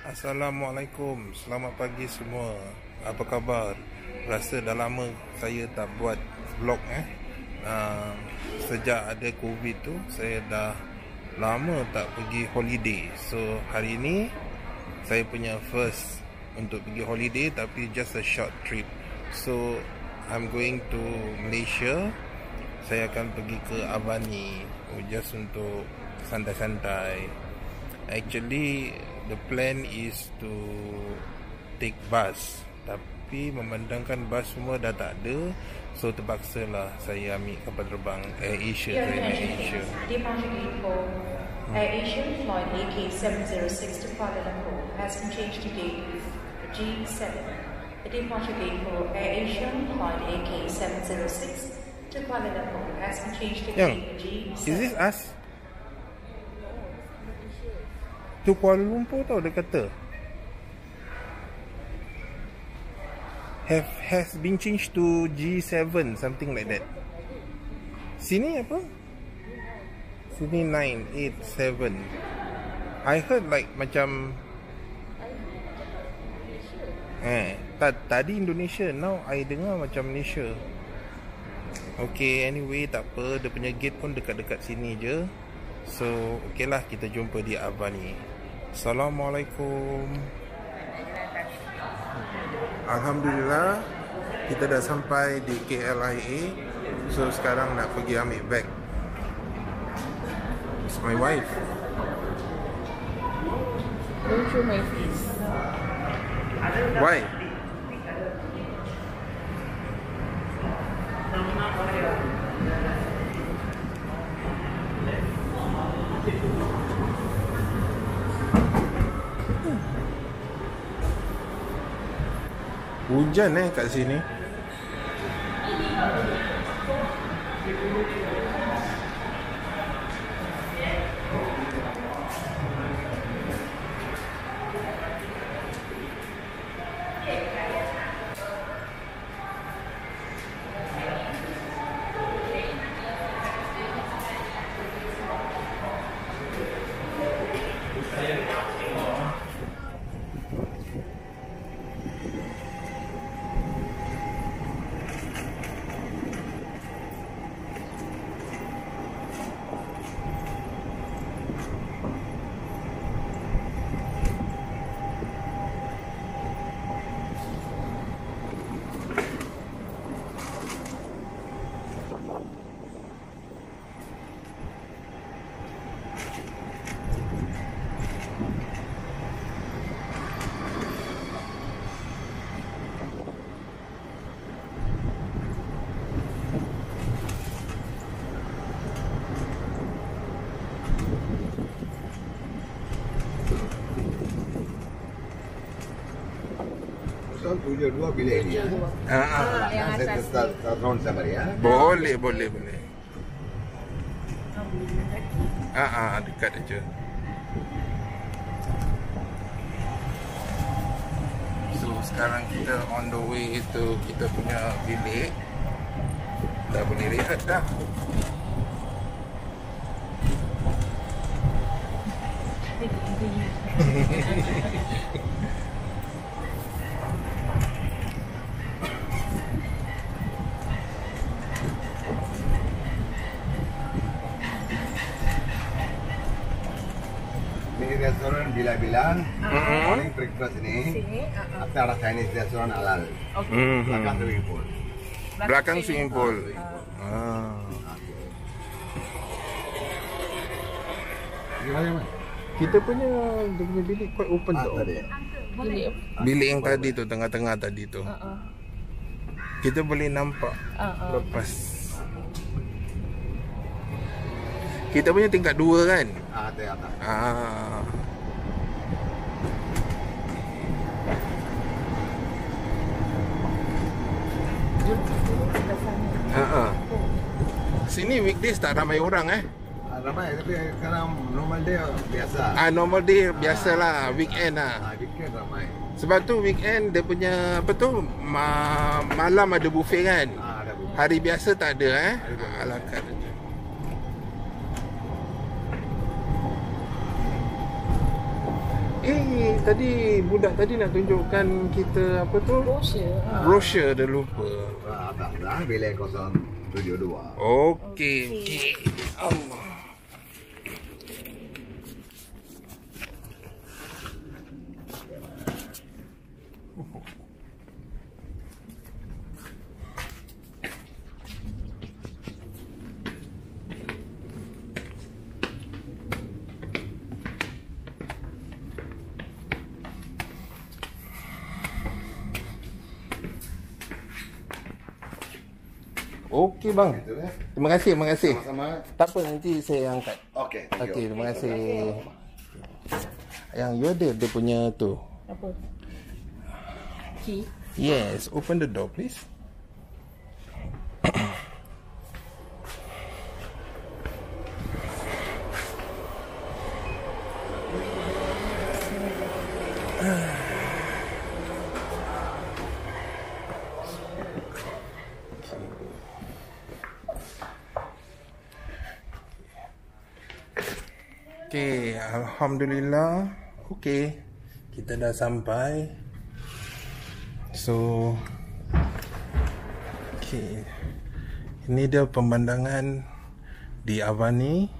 Assalamualaikum. Selamat pagi semua. Apa khabar? Rasa dah lama saya tak buat vlog eh? Uh, Sejak ada covid tu Saya dah lama tak pergi holiday. So hari ni Saya punya first Untuk pergi holiday Tapi just a short trip. So I'm going to Malaysia. Saya akan pergi ke Avani Just untuk santai-santai. Actually the plan is to take bus tapi memandangkan bus semua dah tak ada so terpaksa lah saya ambil kapal terbang Air Asia saya naik attention Asia. Departure Air Asia flight AK706 to Kuala Lumpur has been changed to gate G7. The departure gate for Air Asia flight AK706 to Kuala Lumpur has been changed to gate G7. is this us? Tu Kuala Lumpur tau dia kata. Have has been changed to G7 something like that. Sini apa? Sini 987 I heard like macam eh ta- tadi Indonesia now I dengar macam Malaysia. Okay anyway tak apa. Dia punya gate pun dekat-dekat sini je So okay lah kita jumpa di Avani Assalamualaikum. Alhamdulillah Kita dah sampai di KLIA So sekarang nak pergi ambil bag. It's my wife. Don't show my face. Why? Hujan eh kat sini. Soal tujuh dua bilik ni. ya. Ah, ah. Ah, yang Saya atas start round sabar ya. Boleh, boleh, boleh. Ah, ah, dekat aja. So sekarang kita on the way to kita punya bilik. Dah boleh rehat dah. restoran bila-bila. Mhm. Morning breakfast ini. Sini. ah, ah. Kita ada Chinese restoran halal. Okay. Mhm. Belakang swimming pool. Belakang swimming pool. Ah. Gimana mas? Kita punya dia punya bilik quite open Ah, tau. tadi. Bilik. Bilik yang tadi tu tengah-tengah tadi tu. Ah, ah. Kita boleh nampak Ah, ah. lepas kita punya tingkat dua kan Ah, ada atas. ah Ah, ah. sini weekdays tak ramai orang eh Ah, ramai tapi sekarang normal day biasa. ah normal day biasalah weekend ah Ah, weekend ramai. sebab tu weekend dia punya apa tu ma- malam ada buffet kan Ah, ada buffet. hari biasa tak ada eh Hari biasa. ah, ala carte je. Eh, tadi budak tadi nak tunjukkan kita apa tu? Brochure. Ha. Brochure dia lupa. Ah, tak dah bilik 072. Okey, okey. Allah. Okey bang. Eh. Terima kasih, terima kasih. Sama-sama. Tak apa nanti saya angkat. Okey, thank you. Okey, terima kasih. Yang you ada dia punya tu. Apa? Key. Yes, open the door please. Okay, Alhamdulillah. Okay, kita dah sampai. So Okay Ini dia pemandangan Di Avani